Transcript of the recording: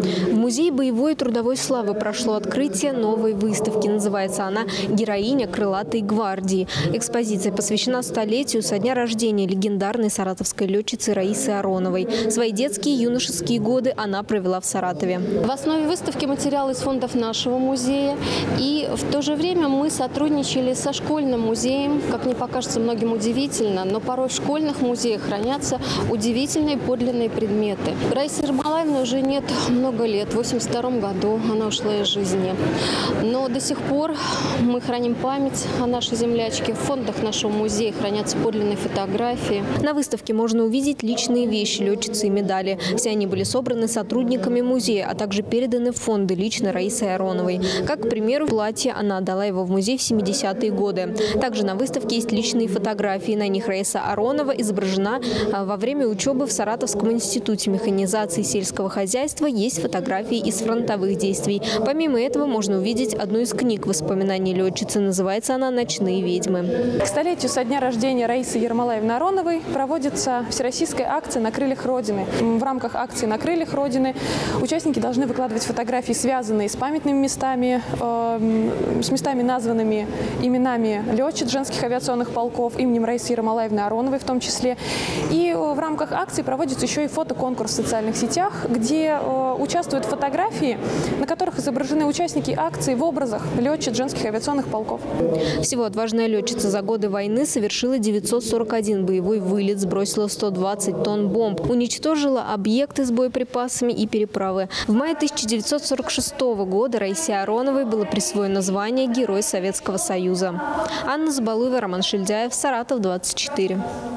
В музее боевой и трудовой славы прошло открытие новой выставки. Называется она «Героиня крылатой гвардии». Экспозиция посвящена столетию со дня рождения легендарной саратовской летчицы Раисы Ароновой. Свои детские и юношеские годы она провела в Саратове. В основе выставки материалы из фондов нашего музея. И в то же время мы сотрудничали со школьным музеем. Как мне покажется многим удивительно, но порой в школьных музеях хранятся удивительные подлинные предметы. Раисы Ермолаевны уже нет много лет. В 82 году она ушла из жизни. Но до сих пор мы храним память о нашей землячке. В фондах нашего музея хранятся подлинные фотографии. На выставке можно увидеть личные вещи летчицы и медали. Все они были собраны сотрудниками музея, а также переданы в фонды лично Раисы Ароновой. Как, к примеру, платье она отдала его в музей в 70-е годы. Также на выставке есть личные фотографии. На них Раиса Аронова изображена а, во время учебы в Саратовском институте механизации сельского хозяйства. Есть фотографии из фронтовых действий. Помимо этого можно увидеть одну из книг воспоминаний летчицы. Называется она «Ночные ведьмы». К столетию со дня рождения Раисы Ермолаевны Ароновой проводится всероссийская акция «На крыльях Родины». В рамках акции «На крыльях Родины» участники должны выкладывать фотографии, связанные с памятными местами, э, с местами, названными именами летчиц женских авиационных полков, именем Раисы Ермолаевны Ароновой в том числе. И в рамках акции проводится еще и фотоконкурс в социальных сетях, где э, участвуют фотографии, на которых изображены участники акции в образах летчиц женских авиационных полков. Всего отважная летчица за годы войны совершила 941 боевой вылет, сбросила 120 тонн бомб, уничтожила объекты с боеприпасами и переправы. В мае 1946 года Раисе Ароновой было присвоено звание Герой Советского Союза. Анна Забалуева, Роман Шильдяев, Саратов, 24.